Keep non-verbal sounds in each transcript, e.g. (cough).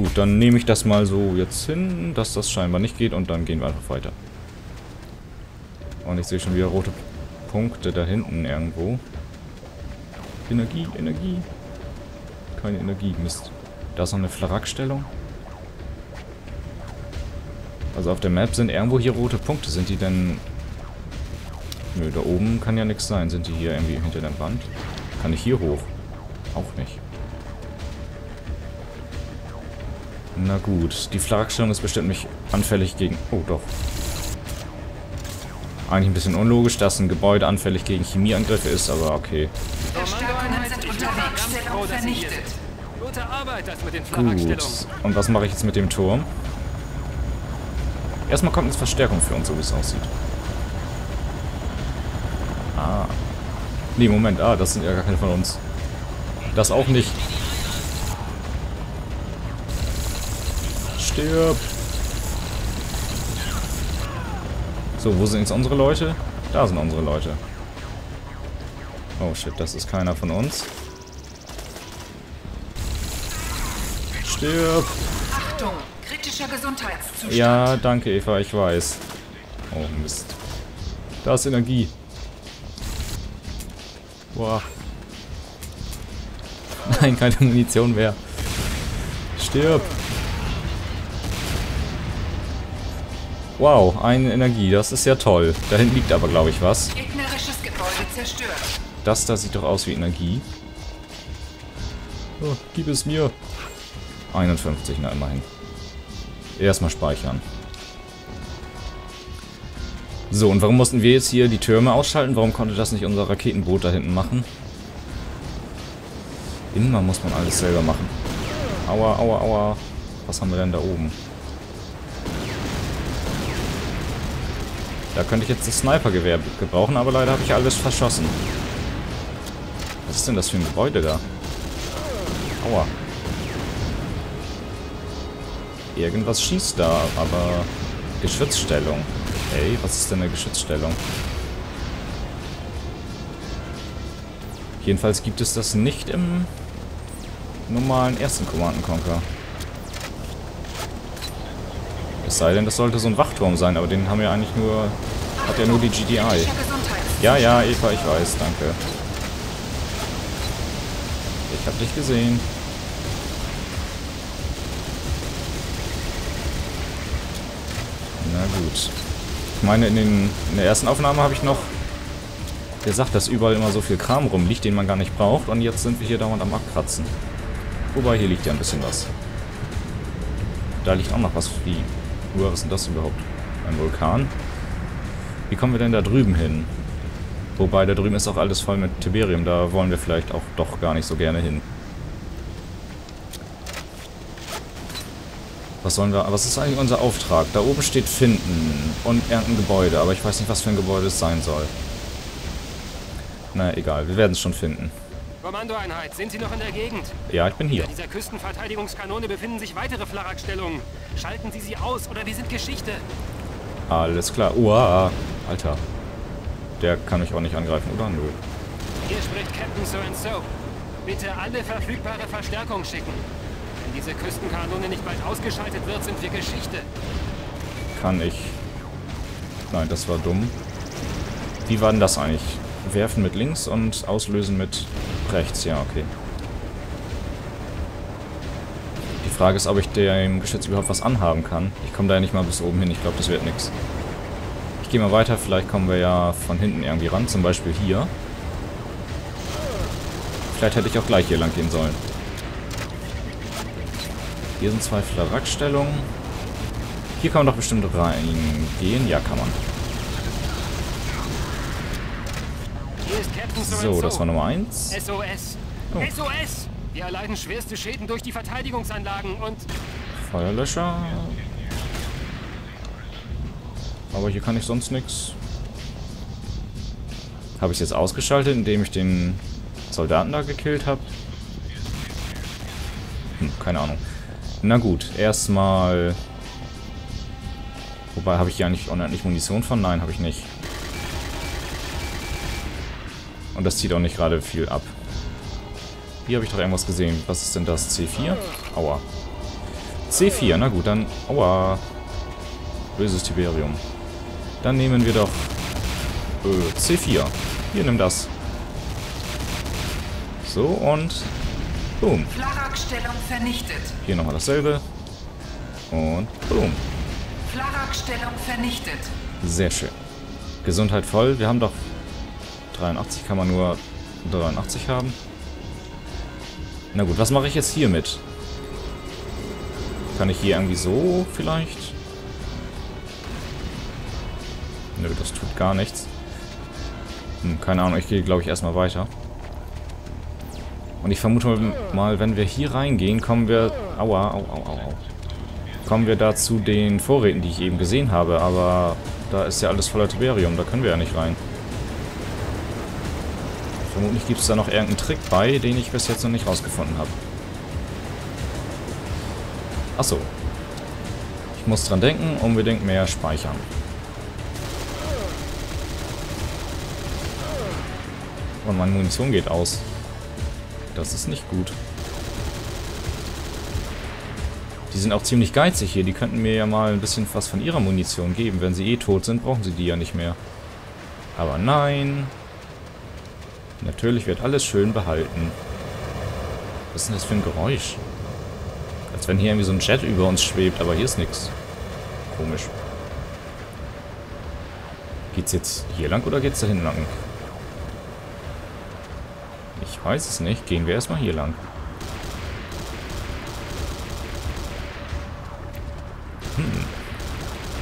Gut, dann nehme ich das mal so jetzt hin, dass das scheinbar nicht geht und dann gehen wir einfach weiter. Und ich sehe schon wieder rote Punkte da hinten irgendwo. Energie, Energie. Keine Energie, Mist. Da ist noch eine Flarackstellung. Also auf der Map sind irgendwo hier rote Punkte. Sind die denn... Nö, da oben kann ja nichts sein. Sind die hier irgendwie hinter der Wand? Kann ich hier hoch? Auch nicht. Na gut, die Flakstellung ist bestimmt nicht anfällig gegen... Oh, doch. Eigentlich ein bisschen unlogisch, dass ein Gebäude anfällig gegen Chemieangriffe ist, aber okay. Gut. Und was mache ich jetzt mit dem Turm? Erstmal kommt eine Verstärkung für uns, so wie es aussieht. Ah. Nee, Moment. Ah, das sind ja gar keine von uns. Das auch nicht. Stirb. So, wo sind jetzt unsere Leute? Da sind unsere Leute. Oh shit, das ist keiner von uns. Stirb. Achtung, kritischer Gesundheitszustand. Ja, danke Eva, ich weiß. Oh Mist. Da ist Energie. Boah. (laughs) Nein, keine Munition mehr. Stirb. Wow, eine Energie, das ist ja toll. Da hinten liegt aber, glaube ich, was. Gegnerisches Gebäude zerstört. Das da sieht doch aus wie Energie. Oh, gib es mir. 51, na immerhin. Erstmal speichern. So, und warum mussten wir jetzt hier die Türme ausschalten? Warum konnte das nicht unser Raketenboot da hinten machen? Immer muss man alles selber machen. Aua, aua, aua. Was haben wir denn da oben? Da könnte ich jetzt das Snipergewehr gebrauchen, aber leider habe ich alles verschossen. Was ist denn das für ein Gebäude da? Aua. Irgendwas schießt da, aber... Geschützstellung. Ey, was ist denn eine Geschützstellung? Jedenfalls gibt es das nicht im normalen ersten Command Conquer. Es sei denn, das sollte so ein Wachturm sein, aber den haben wir eigentlich nur... Hat ja nur die GDI. Ja, ja, Eva, ich weiß, danke. Ich hab dich gesehen. Na gut. Ich meine, in, den, in der ersten Aufnahme habe ich noch gesagt, dass überall immer so viel Kram rumliegt, den man gar nicht braucht. Und jetzt sind wir hier dauernd am Abkratzen. Wobei, hier liegt ja ein bisschen was. Da liegt auch noch was wie Uhr, was ist denn das überhaupt? Ein Vulkan? Wie kommen wir denn da drüben hin? Wobei, da drüben ist auch alles voll mit Tiberium. Da wollen wir vielleicht auch doch gar nicht so gerne hin. Was sollen wir... Was ist eigentlich unser Auftrag? Da oben steht Finden und irgendein Gebäude. Aber ich weiß nicht, was für ein Gebäude es sein soll. Na, egal. Wir werden es schon finden. Kommandoeinheit, sind Sie noch in der Gegend? Ja, ich bin hier. Bei dieser Küstenverteidigungskanone befinden sich weitere Flakstellungen. Schalten Sie sie aus oder wir sind Geschichte. Alles klar. Uah, Alter. Der kann mich auch nicht angreifen, oder? Nö. Hier spricht Captain So and So. Bitte alle verfügbare Verstärkung schicken. Wenn diese Küstenkanone nicht bald ausgeschaltet wird, sind wir Geschichte. Kann ich. Nein, das war dumm. Wie war denn das eigentlich? Werfen mit links und auslösen mit rechts. Ja, okay. Die Frage ist, ob ich dem Geschütz überhaupt was anhaben kann. Ich komme da ja nicht mal bis oben hin. Ich glaube, das wird nichts. Ich gehe mal weiter. Vielleicht kommen wir ja von hinten irgendwie ran. Zum Beispiel hier. Vielleicht hätte ich auch gleich hier lang gehen sollen. Hier sind zwei Flarackstellungen. Hier kann man doch bestimmt reingehen. Ja, kann man. So, das war Nummer 1. SOS! Oh. SOS! Wir erleiden schwerste Schäden durch die Verteidigungsanlagen und... Feuerlöscher. Aber hier kann ich sonst nichts. Habe ich es jetzt ausgeschaltet, indem ich den Soldaten da gekillt habe? Hm, keine Ahnung. Na gut, erstmal... Wobei, habe ich hier eigentlich unendlich Munition von? Nein, habe ich nicht. Und das zieht auch nicht gerade viel ab. Hier habe ich doch irgendwas gesehen. Was ist denn das? C4? Aua. C4, na gut, dann... Aua. Böses Tiberium. Dann nehmen wir doch... Äh, C4. Hier, nimm das. So, und... Boom. Vernichtet. Hier nochmal dasselbe. Und boom. Flakstellung vernichtet. Sehr schön. Gesundheit voll. Wir haben doch 83, kann man nur 83 haben. Na gut, was mache ich jetzt hier mit? Kann ich hier irgendwie so vielleicht? Nö, das tut gar nichts. Hm, keine Ahnung, ich gehe glaube ich erstmal weiter. Und ich vermute mal, wenn wir hier reingehen, kommen wir... Aua, au, au, au, au. Kommen wir da zu den Vorräten, die ich eben gesehen habe. Aber da ist ja alles voller Tiberium, da können wir ja nicht rein. Vermutlich gibt es da noch irgendeinen Trick bei, den ich bis jetzt noch nicht rausgefunden habe. Achso. Ich muss dran denken, unbedingt mehr speichern. Und meine Munition geht aus. Das ist nicht gut. Die sind auch ziemlich geizig hier. Die könnten mir ja mal ein bisschen was von ihrer Munition geben. Wenn sie eh tot sind, brauchen sie die ja nicht mehr. Aber nein. Natürlich wird alles schön behalten. Was ist denn das für ein Geräusch? Als wenn hier irgendwie so ein Jet über uns schwebt, aber hier ist nichts. Komisch. Geht's jetzt hier lang oder geht's da hinten lang? Ich weiß es nicht. Gehen wir erstmal hier lang. Hm.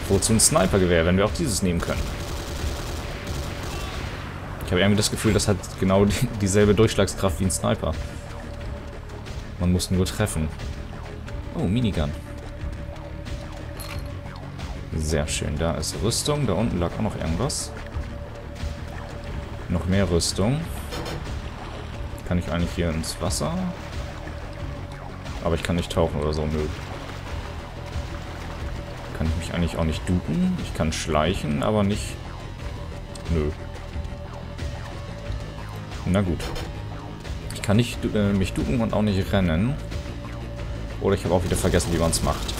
Wozu ein Snipergewehr, wenn wir auch dieses nehmen können? Ich habe irgendwie das Gefühl, das hat genau dieselbe Durchschlagskraft wie ein Sniper. Man muss nur treffen. Oh, Minigun. Sehr schön. Da ist Rüstung. Da unten lag auch noch irgendwas. Noch mehr Rüstung. Kann ich eigentlich hier ins Wasser? Aber ich kann nicht tauchen oder so. Nö. Kann ich mich eigentlich auch nicht ducken? Ich kann schleichen, aber nicht... Nö. Na gut. Ich kann nicht äh, mich ducken und auch nicht rennen. Oder ich habe auch wieder vergessen, wie man es macht.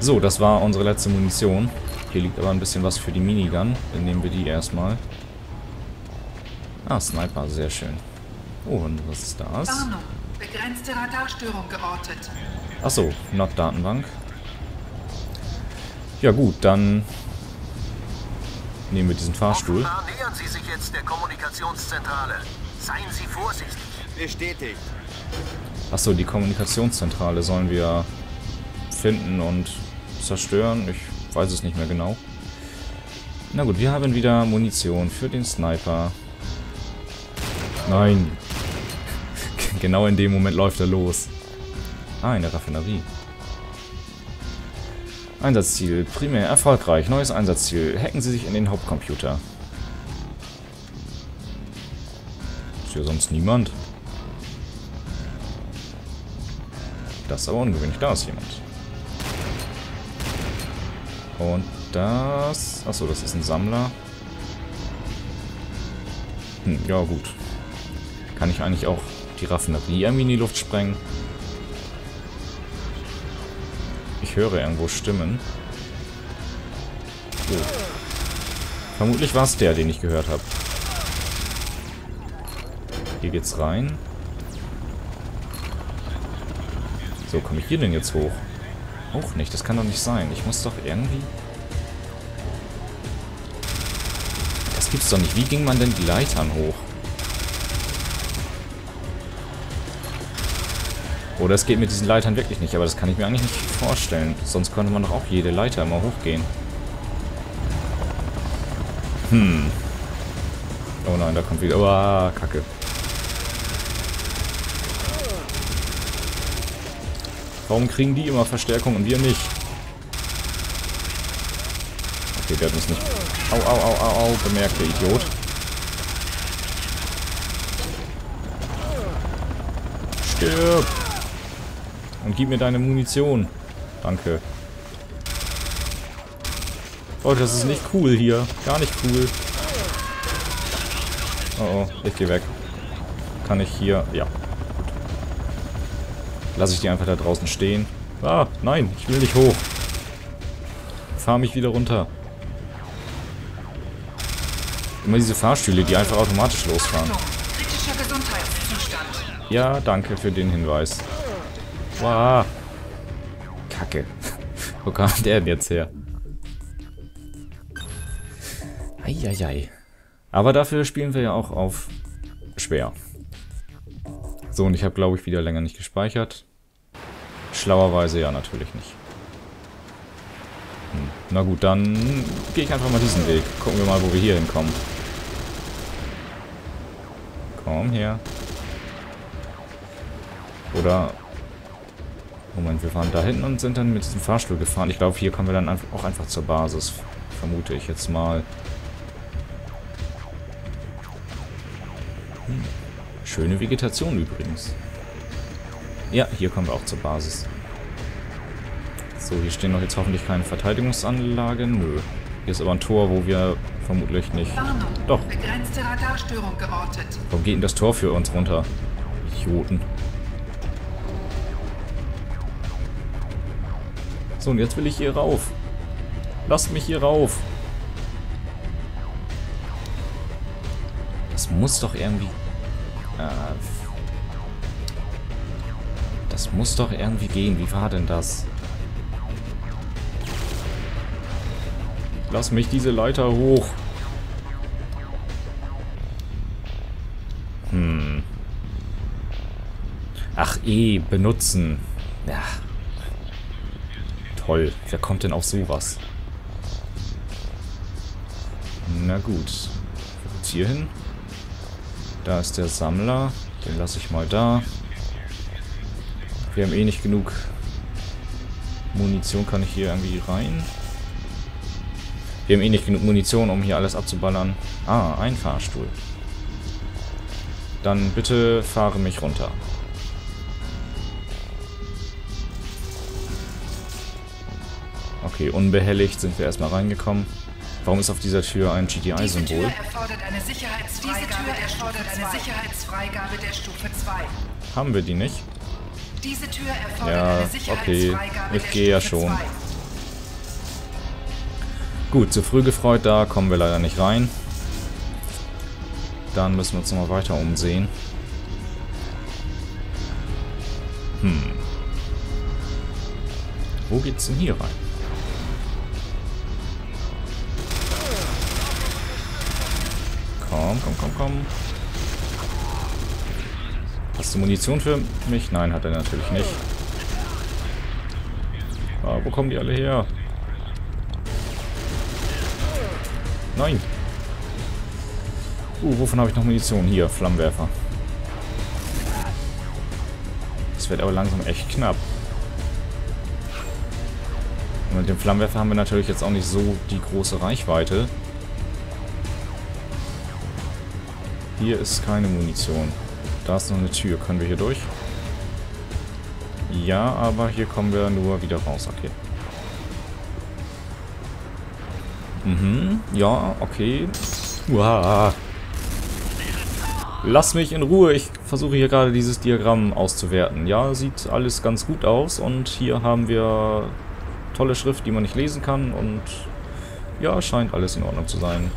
So, das war unsere letzte Munition. Hier liegt aber ein bisschen was für die Minigun. Dann nehmen wir die erstmal. Ah, Sniper, sehr schön. Oh, und was ist das? Warnung. Begrenzte Radarstörung geortet. Achso, Not-Datenbank. Ja gut, dann nehmen wir diesen Fahrstuhl. Offenbar nähern Sie sich jetzt der Kommunikationszentrale. Seien Sie vorsichtig. Bestätigt. Achso, die Kommunikationszentrale sollen wir finden und zerstören. Ich weiß es nicht mehr genau. Na gut, wir haben wieder Munition für den Sniper. Nein. (laughs) genau in dem Moment läuft er los. Ah, eine Raffinerie. Einsatzziel. Primär erfolgreich. Neues Einsatzziel. Hacken Sie sich in den Hauptcomputer. Ist hier sonst niemand? Das ist aber ungewöhnlich. Da ist jemand. Und das... Achso, das ist ein Sammler. Hm, ja gut. Kann ich eigentlich auch die Raffinerie irgendwie in die Luft sprengen? Ich höre irgendwo Stimmen. Oh. Vermutlich war es der, den ich gehört habe. Hier geht's rein. So, komme ich hier denn jetzt hoch? Auch nicht, das kann doch nicht sein. Ich muss doch irgendwie... Das gibt's doch nicht. Wie ging man denn die Leitern hoch? Oder es geht mit diesen Leitern wirklich nicht, aber das kann ich mir eigentlich nicht vorstellen. Sonst könnte man doch auch jede Leiter immer hochgehen. Hm. Oh nein, da kommt wieder... Oh, Kacke. Warum kriegen die immer Verstärkung und wir nicht? Okay, der hat uns nicht... Au, au, au, au, au, bemerkt, der Idiot. Stirb! Und gib mir deine Munition. Danke. Oh, das ist nicht cool hier. Gar nicht cool. Oh, oh. Ich geh weg. Kann ich hier... Ja. Gut. Lasse ich die einfach da draußen stehen. Ah, nein, ich will nicht hoch. Fahr mich wieder runter. Immer diese Fahrstühle, die einfach automatisch losfahren. Ja, danke für den Hinweis. Wow. Kacke. (laughs) Wo kam der denn jetzt her? Eieiei. Aber dafür spielen wir ja auch auf schwer. So, und ich habe, glaube ich, wieder länger nicht gespeichert. Schlauerweise ja natürlich nicht. Hm. Na gut, dann gehe ich einfach mal diesen Weg. Gucken wir mal, wo wir hier hinkommen. Komm her. Oder... Moment, wir waren da hinten und sind dann mit diesem Fahrstuhl gefahren. Ich glaube, hier kommen wir dann auch einfach zur Basis. Vermute ich jetzt mal. Hm. Schöne Vegetation übrigens. Ja, hier kommen wir auch zur Basis. So, hier stehen noch jetzt hoffentlich keine Verteidigungsanlagen. Nö. Hier ist aber ein Tor, wo wir vermutlich nicht... Doch. Begrenzte Radarstörung geortet. Warum geht denn das Tor für uns runter? Idioten. So, und jetzt will ich hier rauf. Lasst mich hier rauf. Das muss doch irgendwie... Äh, das muss doch irgendwie gehen. Wie war denn das? Lass mich diese Leiter hoch. Hm. Ach eh, benutzen. Ja. Toll. Wer kommt denn auf sowas? Na gut. Jetzt hier hin. Da ist der Sammler. Den lasse ich mal da. Wir haben eh nicht genug Munition. Kann ich hier irgendwie rein? Wir haben eh nicht genug Munition, um hier alles abzuballern. Ah, ein Fahrstuhl. Dann bitte fahre mich runter. Okay, unbehelligt sind wir erstmal reingekommen. Warum ist auf dieser Tür ein Diese Tür GTI-Symbol? erfordert eine Sicherheitsfreigabe, der, Stufe eine Sicherheitsfreigabe der Stufe 2. Haben wir die nicht? Diese Tür erfordert Ja, eine okay. Ich gehe ja schon. 2. Gut, zu früh gefreut, da kommen wir leider nicht rein. Dann müssen wir uns nochmal weiter umsehen. Hm. Wo geht's denn hier rein? Komm, komm, komm, komm. Hast du Munition für mich? Nein, hat er natürlich nicht. Ah, wo kommen die alle her? Nein. Uh, wovon habe ich noch Munition? Hier, Flammenwerfer. Das wird aber langsam echt knapp. Und mit dem Flammenwerfer haben wir natürlich jetzt auch nicht so die große Reichweite. Hier ist keine Munition. Da ist noch eine Tür. Können wir hier durch? Ja, aber hier kommen wir nur wieder raus. Okay. Mhm, ja, okay. Uah. Lass mich in Ruhe. Ich versuche hier gerade dieses Diagramm auszuwerten. Ja, sieht alles ganz gut aus. Und hier haben wir tolle Schrift, die man nicht lesen kann. Und ja, scheint alles in Ordnung zu sein.